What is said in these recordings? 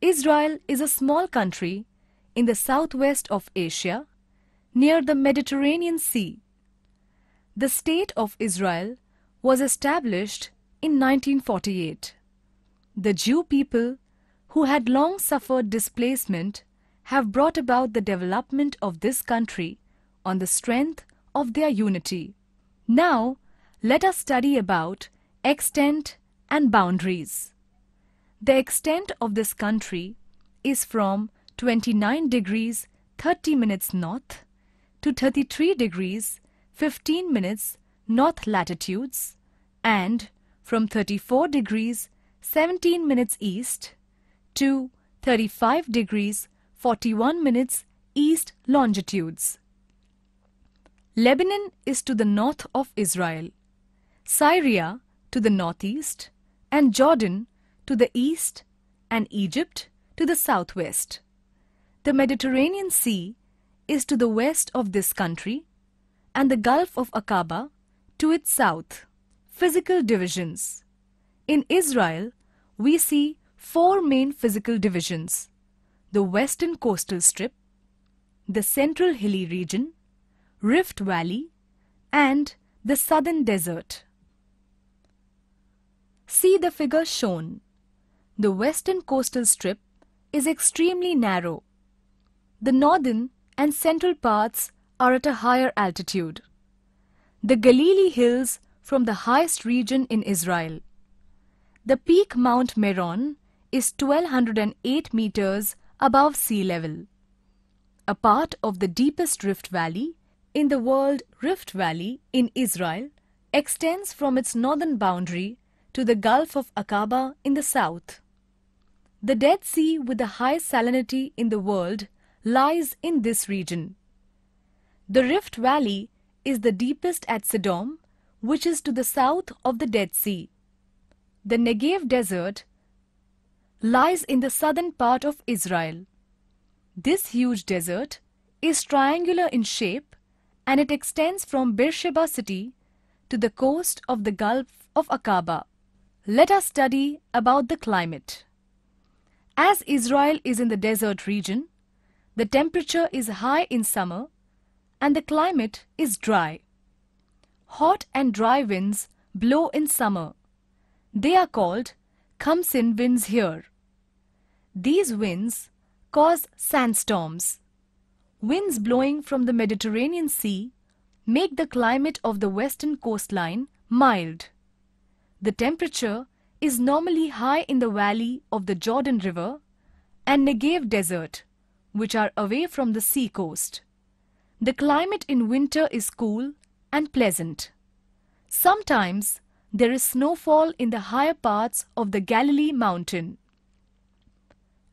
Israel is a small country in the southwest of Asia, near the Mediterranean Sea. The State of Israel was established in 1948. The Jew people, who had long suffered displacement, have brought about the development of this country on the strength of their unity. Now, let us study about extent and boundaries. The extent of this country is from 29 degrees 30 minutes north to 33 degrees 15 minutes north latitudes and from 34 degrees 17 minutes east to 35 degrees 41 minutes east longitudes. Lebanon is to the north of Israel, Syria to the northeast, and Jordan to the east, and Egypt to the southwest. The Mediterranean Sea is to the west of this country, and the Gulf of Aqaba to its south. Physical divisions. In Israel, we see four main physical divisions the western coastal strip, the central hilly region, Rift Valley, and the southern desert. See the figure shown. The western coastal strip is extremely narrow. The northern and central parts are at a higher altitude. The Galilee Hills from the highest region in Israel. The peak Mount Meron is 1208 meters above sea level. A part of the deepest Rift Valley in the world Rift Valley in Israel extends from its northern boundary to the Gulf of Aqaba in the south. The Dead Sea with the highest salinity in the world lies in this region. The Rift Valley is the deepest at Sodom, which is to the south of the Dead Sea. The Negev Desert lies in the southern part of Israel. This huge desert is triangular in shape and it extends from Beersheba city to the coast of the Gulf of Aqaba. Let us study about the climate. As Israel is in the desert region, the temperature is high in summer and the climate is dry. Hot and dry winds blow in summer. They are called Khamsin winds here. These winds cause sandstorms. Winds blowing from the Mediterranean Sea make the climate of the western coastline mild. The temperature is normally high in the valley of the Jordan River and Negev Desert, which are away from the sea coast. The climate in winter is cool and pleasant. Sometimes there is snowfall in the higher parts of the Galilee mountain.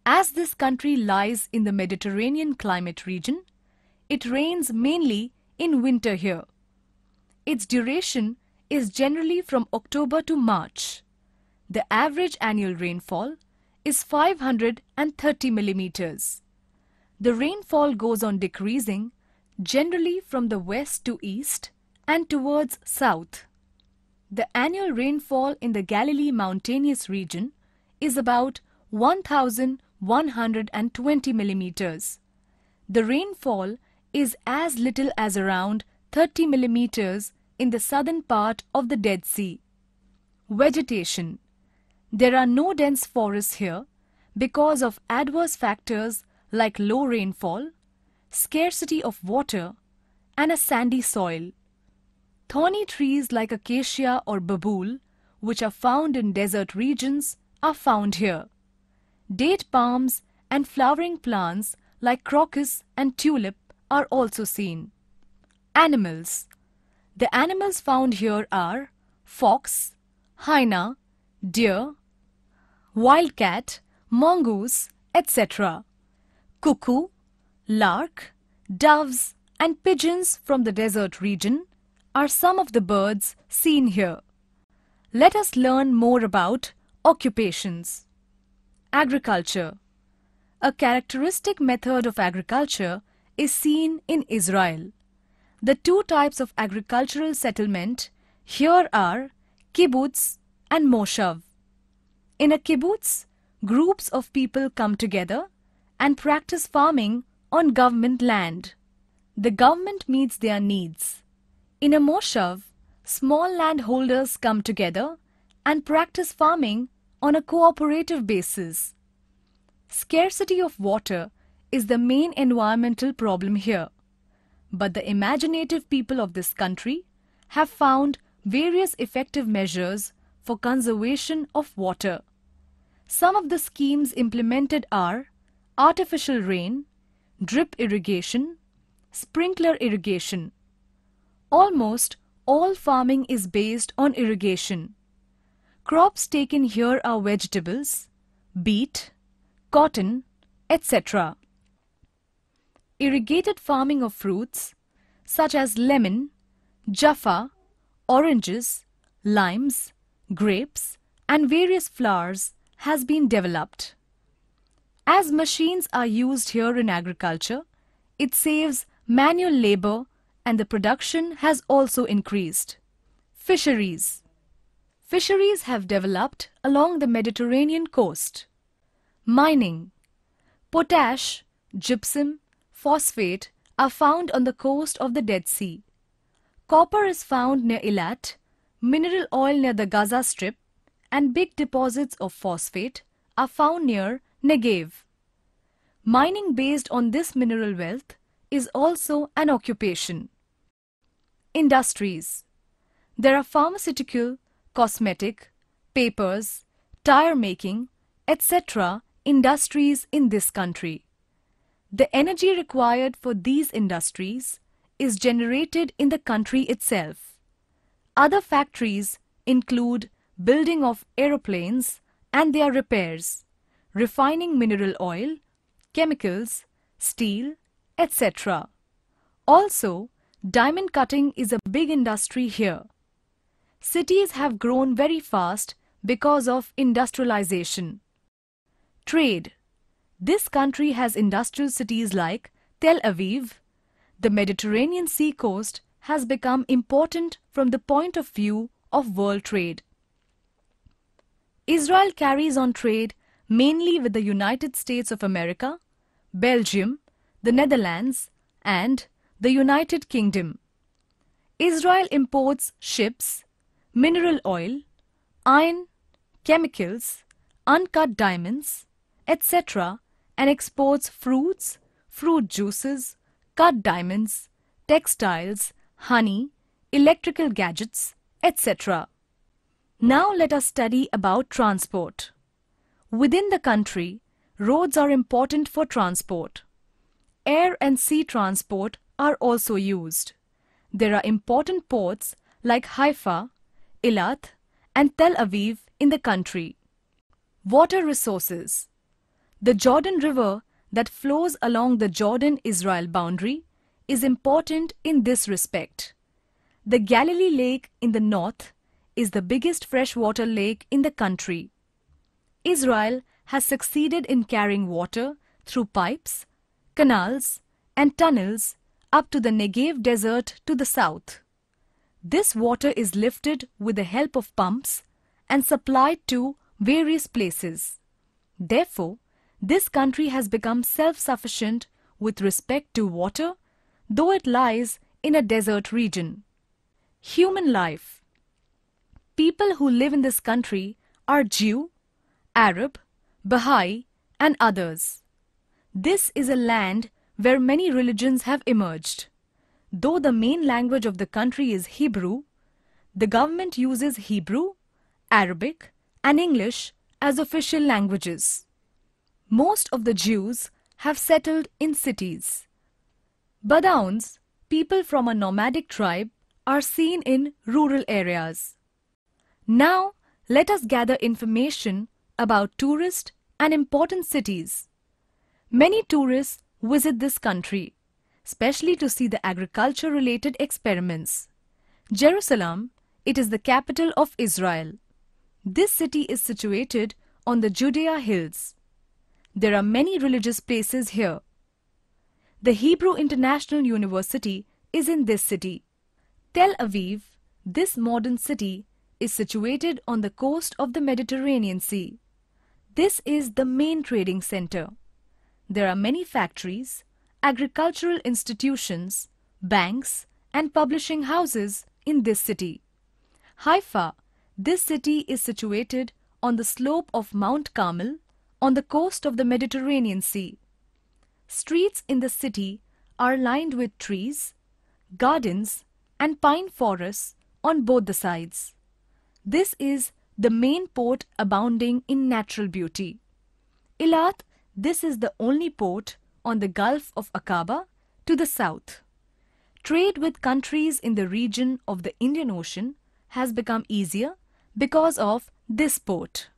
As this country lies in the Mediterranean climate region, it rains mainly in winter here. Its duration is generally from October to March. The average annual rainfall is 530 millimeters. The rainfall goes on decreasing generally from the west to east and towards south. The annual rainfall in the Galilee mountainous region is about 1120 millimeters. The rainfall is as little as around 30 millimeters in the southern part of the Dead Sea. Vegetation There are no dense forests here because of adverse factors like low rainfall, scarcity of water, and a sandy soil. Thorny trees like acacia or babool, which are found in desert regions, are found here. Date palms and flowering plants like crocus and tulip are also seen. Animals the animals found here are fox, hyena, deer, wildcat, mongoose, etc. Cuckoo, lark, doves and pigeons from the desert region are some of the birds seen here. Let us learn more about occupations. Agriculture A characteristic method of agriculture is seen in Israel. The two types of agricultural settlement here are kibbutz and moshav. In a kibbutz, groups of people come together and practice farming on government land. The government meets their needs. In a moshav, small landholders come together and practice farming on a cooperative basis. Scarcity of water is the main environmental problem here. But the imaginative people of this country have found various effective measures for conservation of water. Some of the schemes implemented are artificial rain, drip irrigation, sprinkler irrigation. Almost all farming is based on irrigation. Crops taken here are vegetables, beet, cotton, etc. Irrigated farming of fruits such as lemon, jaffa, oranges, limes, grapes and various flowers has been developed. As machines are used here in agriculture, it saves manual labor and the production has also increased. Fisheries Fisheries have developed along the Mediterranean coast. Mining Potash, gypsum, phosphate are found on the coast of the Dead Sea. Copper is found near Eilat, mineral oil near the Gaza Strip, and big deposits of phosphate are found near Negev. Mining based on this mineral wealth is also an occupation. Industries There are pharmaceutical, cosmetic, papers, tire making, etc. industries in this country. The energy required for these industries is generated in the country itself. Other factories include building of aeroplanes and their repairs, refining mineral oil, chemicals, steel, etc. Also, diamond cutting is a big industry here. Cities have grown very fast because of industrialization. Trade this country has industrial cities like Tel Aviv. The Mediterranean sea coast has become important from the point of view of world trade. Israel carries on trade mainly with the United States of America, Belgium, the Netherlands, and the United Kingdom. Israel imports ships, mineral oil, iron, chemicals, uncut diamonds, etc and exports fruits, fruit juices, cut diamonds, textiles, honey, electrical gadgets, etc. Now let us study about transport. Within the country, roads are important for transport. Air and sea transport are also used. There are important ports like Haifa, Eilat, and Tel Aviv in the country. Water resources the Jordan River that flows along the Jordan-Israel boundary is important in this respect. The Galilee Lake in the north is the biggest freshwater lake in the country. Israel has succeeded in carrying water through pipes, canals and tunnels up to the Negev desert to the south. This water is lifted with the help of pumps and supplied to various places. Therefore, this country has become self-sufficient with respect to water, though it lies in a desert region. Human life People who live in this country are Jew, Arab, Baha'i and others. This is a land where many religions have emerged. Though the main language of the country is Hebrew, the government uses Hebrew, Arabic and English as official languages. Most of the Jews have settled in cities. Bedouins, people from a nomadic tribe, are seen in rural areas. Now, let us gather information about tourist and important cities. Many tourists visit this country, especially to see the agriculture-related experiments. Jerusalem, it is the capital of Israel. This city is situated on the Judea hills. There are many religious places here. The Hebrew International University is in this city. Tel Aviv, this modern city, is situated on the coast of the Mediterranean Sea. This is the main trading center. There are many factories, agricultural institutions, banks and publishing houses in this city. Haifa, this city is situated on the slope of Mount Carmel on the coast of the Mediterranean Sea. Streets in the city are lined with trees, gardens and pine forests on both the sides. This is the main port abounding in natural beauty. Eilat, this is the only port on the Gulf of Aqaba to the south. Trade with countries in the region of the Indian Ocean has become easier because of this port.